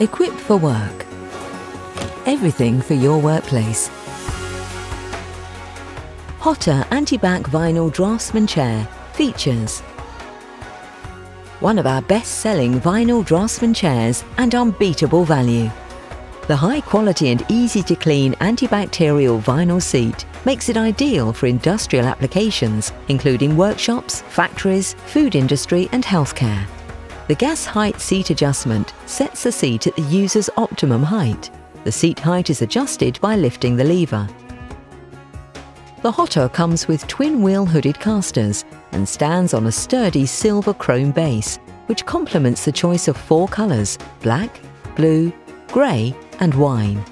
Equip for work. Everything for your workplace. Jota anti-bac vinyl draftsman chair features one of our best-selling vinyl draftsman chairs and unbeatable value. The high quality and easy to clean antibacterial vinyl seat makes it ideal for industrial applications, including workshops, factories, food industry and healthcare. The gas height seat adjustment sets the seat at the user's optimum height. The seat height is adjusted by lifting the lever. The Jota comes with twin wheel hooded casters and stands on a sturdy silver chrome base, which complements the choice of four colours black, blue, grey, and wine.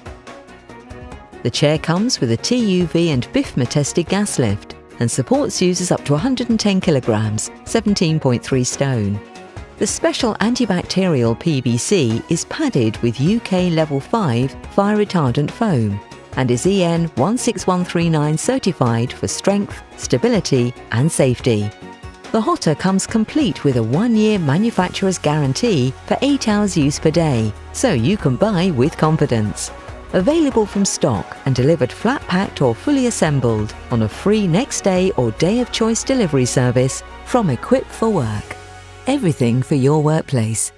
The chair comes with a TUV and BIFMA tested gas lift and supports users up to 110 kilograms, 17.3 stone. The special antibacterial PVC is padded with UK Level 5 fire retardant foam and is EN 16139 certified for strength, stability and safety. The Jota comes complete with a one-year manufacturer's guarantee for 8 hours use per day, so you can buy with confidence. Available from stock and delivered flat packed or fully assembled on a free next day or day of choice delivery service from Equip for Work. Everything for your workplace.